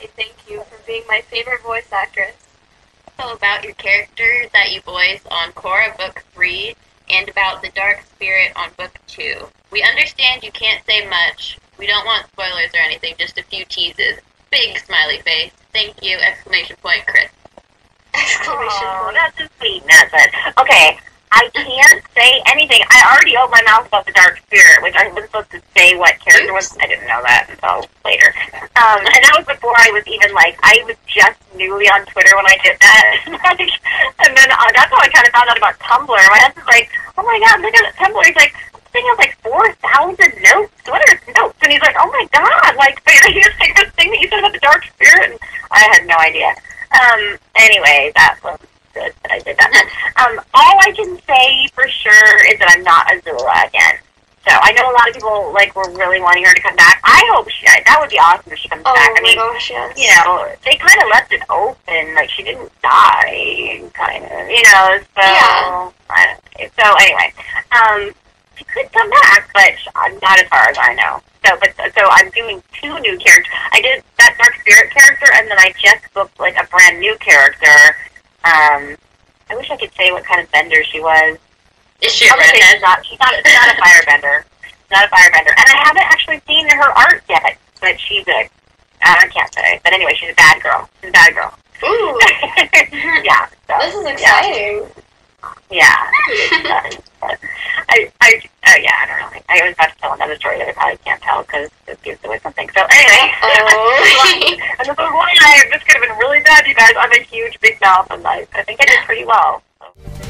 her as a thank you for being my favorite voice actress. Also about your character that you voice on Korra Book 3 and about the Dark Spirit on Book 2. We understand you can't say much. We don't want spoilers or anything, just a few teases. Big smiley face. Thank you! Exclamation point, Chris. Exclamation Oh, point. that's a sweet message. Okay, I can't say anything. I already opened my mouth about the Dark Spirit, which I was supposed to say what character was. I didn't know that until later. Um, and that was before I was even like, I was just newly on Twitter when I did that. And then uh, that's how I kind of found out about Tumblr. My husband's like, oh my god, look at Tumblr. He's like, thing has like 4,000 notes. Are notes? And he's like, oh my god, like, he was like this thing that you said about the Dark Spirit. And I had no idea. Um, anyway, that was good that I did that. Um, all I can say for sure is that I'm not Azula again. So I know a lot of people like were really wanting her to come back. I hope she. That would be awesome if she comes Oh back. I mean, gosh, yes. you know, they kind of left it open, like she didn't die, kind of, you know. So, Yeah. I, so anyway, um, she could come back, but not as far as I know. So, but so I'm doing two new characters. I did that Dark Spirit character, and then I just booked like a brand new character. Um, I wish I could say what kind of bender she was. Is she a redhead? she's not. She's not. She's not a firebender. She's not a firebender. And I haven't actually seen her art yet, but she's a. I can't say. But anyway, she's a bad girl. She's a bad girl. Ooh, yeah. So, this is exciting. Yeah. I, I, uh, yeah, I don't know. I was about to tell another story that I probably can't tell because it gives away something. So anyway. Oh. and this is why I, this could have been really bad, you guys. I'm a huge big mouth, and I, I think I did pretty well. So.